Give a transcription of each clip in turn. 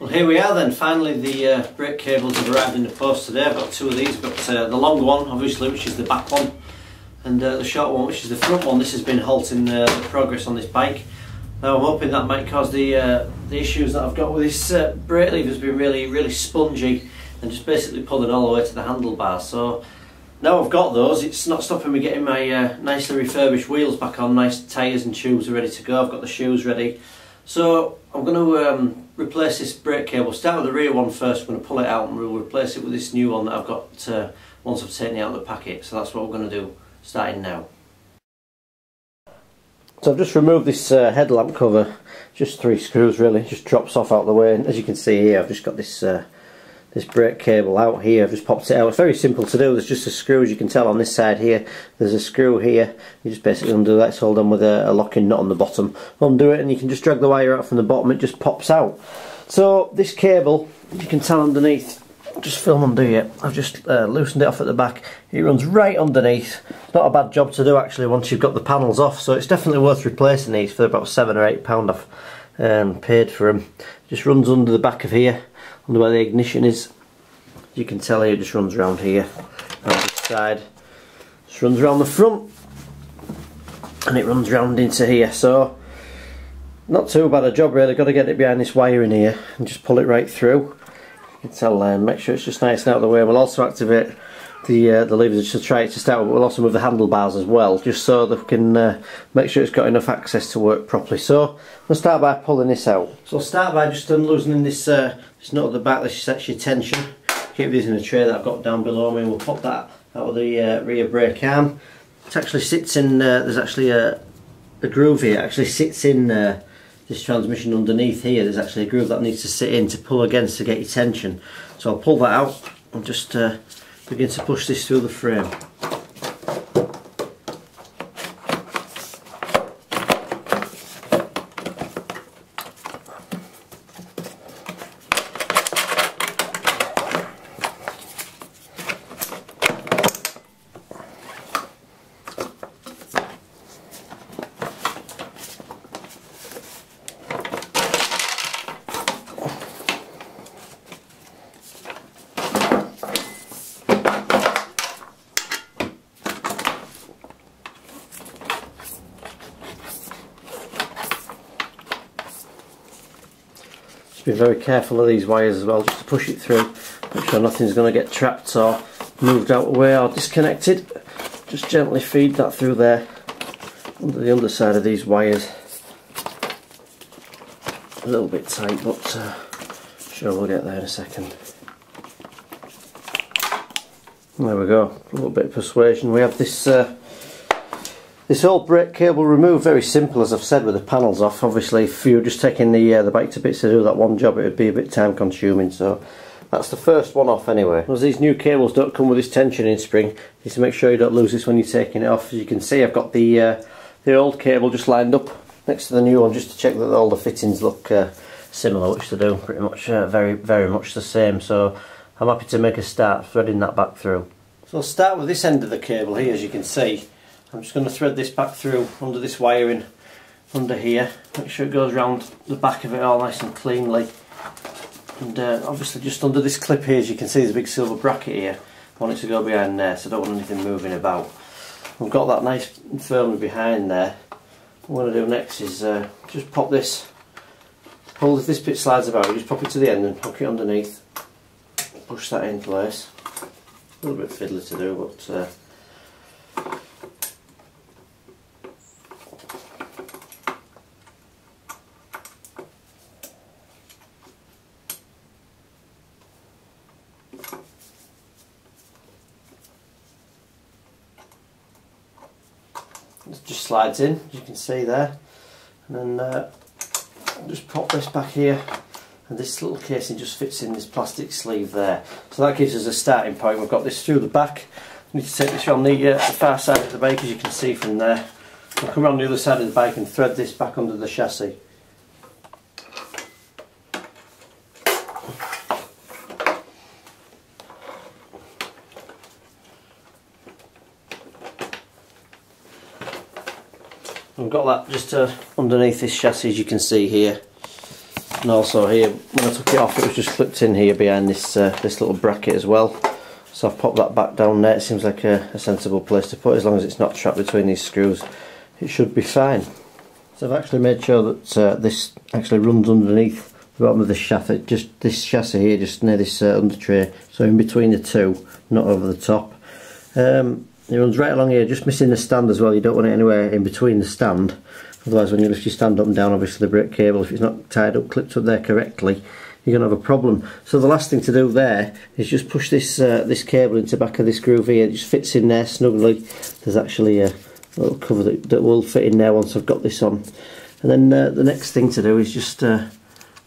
Well here we are then, finally the uh, brake cables have arrived in the post today. I've got two of these, I've uh, the long one obviously which is the back one and uh, the short one which is the front one. This has been halting uh, the progress on this bike. Now I'm hoping that might cause the uh, the issues that I've got with this uh, brake lever has been really really spongy and just basically pulling all the way to the handlebar So now I've got those, it's not stopping me getting my nicely refurbished wheels back on, nice tyres and tubes are ready to go, I've got the shoes ready. So I'm going to um, replace this brake cable, start with the rear one first, I'm going to pull it out and we'll replace it with this new one that I've got uh, once I've taken it out of the packet. So that's what we're going to do, starting now. So I've just removed this uh, headlamp cover, just three screws really, just drops off out of the way and as you can see here I've just got this uh, this brake cable out here, I've just popped it out. It's very simple to do, there's just a screw as you can tell on this side here, there's a screw here, you just basically undo that, it's hold on with a, a locking nut on the bottom. Undo it and you can just drag the wire out from the bottom, it just pops out. So this cable, you can tell underneath, just film undo it, I've just uh, loosened it off at the back, it runs right underneath. Not a bad job to do actually once you've got the panels off, so it's definitely worth replacing these for about seven or eight pound I've um, paid for them. Just runs under the back of here under where the ignition is. You can tell here it just runs around here, on this side. Just runs around the front and it runs round into here. So not too bad a job really. Got to get it behind this wire in here and just pull it right through. You can tell um, make sure it's just nice and out of the way. We'll also activate the uh, the levers to try it to start. We'll also move the handlebars as well, just so that we can uh, make sure it's got enough access to work properly. So we'll start by pulling this out. So I'll start by just unloosening this uh, this nut at the back. This sets your tension. Keep these in a tray that I've got down below me. We'll pop that out of the uh, rear brake arm. It actually sits in. Uh, there's actually a a groove here. It actually sits in uh, this transmission underneath here. There's actually a groove that needs to sit in to pull against to get your tension. So I'll pull that out and just begin to push this through the frame. Just be very careful of these wires as well, just to push it through. Make sure nothing's going to get trapped or moved out of the way or disconnected. Just gently feed that through there under the underside of these wires. A little bit tight, but uh, sure we'll get there in a second. There we go, a little bit of persuasion. We have this uh, this old brake cable removed, very simple as I've said with the panels off. Obviously if you were just taking the, uh, the bike to bits to do that one job it would be a bit time consuming so that's the first one off anyway. As these new cables don't come with this tensioning spring, you need to make sure you don't lose this when you're taking it off. As you can see I've got the, uh, the old cable just lined up next to the new one just to check that all the fittings look uh, similar, which they do, pretty much uh, very very much the same. So I'm happy to make a start threading that back through. So I'll start with this end of the cable here as you can see. I'm just going to thread this back through under this wiring under here. Make sure it goes around the back of it all nice and cleanly. And uh, obviously just under this clip here as you can see there's a big silver bracket here. I want it to go behind there so I don't want anything moving about. I've got that nice firmly behind there. What I'm going to do next is uh, just pop this pull if this bit slides about just pop it to the end and hook it underneath. Push that in place. A little bit fiddly to do but uh, it just slides in as you can see there. And then uh, just pop this back here. And this little casing just fits in this plastic sleeve there. So that gives us a starting point. We've got this through the back. We need to take this around the, uh, the far side of the bike as you can see from there. We'll come around the other side of the bike and thread this back under the chassis I've got that just uh, underneath this chassis as you can see here. And also here, when I took it off, it was just clipped in here behind this uh, this little bracket as well. So I've popped that back down there. It seems like a, a sensible place to put it, as long as it's not trapped between these screws. It should be fine. So I've actually made sure that uh, this actually runs underneath the bottom of the chassis just this chassis here, just near this uh, under tray. So in between the two, not over the top. Um, it runs right along here, just missing the stand as well. You don't want it anywhere in between the stand. Otherwise, when you lift your stand up and down, obviously the brake cable, if it's not tied up, clipped up there correctly, you're going to have a problem. So the last thing to do there is just push this uh, this cable into back of this groove here. It just fits in there snugly. There's actually a little cover that, that will fit in there once I've got this on. And then uh, the next thing to do is just uh,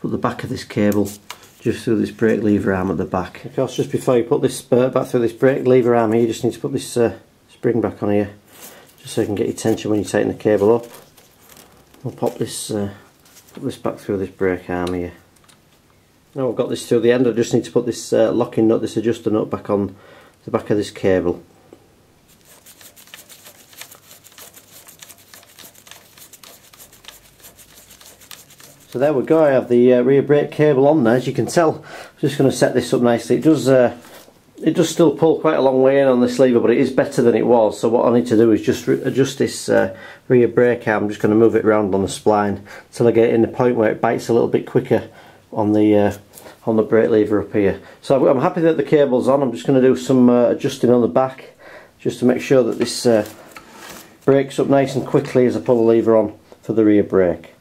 put the back of this cable just through this brake lever arm at the back. Of course, just before you put this uh, back through this brake lever arm here, you just need to put this uh, spring back on here, just so you can get your tension when you're taking the cable up. We'll pop this, uh, put this back through this brake arm here. Now I've got this through the end, I just need to put this uh, locking nut, this adjuster nut back on the back of this cable. So there we go, I have the uh, rear brake cable on there, as you can tell. I'm just going to set this up nicely. It does uh, it does still pull quite a long way in on this lever but it is better than it was so what I need to do is just adjust this uh, rear brake arm I'm just going to move it around on the spline until I get in the point where it bites a little bit quicker on the uh, on the brake lever up here. So I'm happy that the cable's on. I'm just going to do some uh, adjusting on the back just to make sure that this uh, breaks up nice and quickly as I pull the lever on for the rear brake.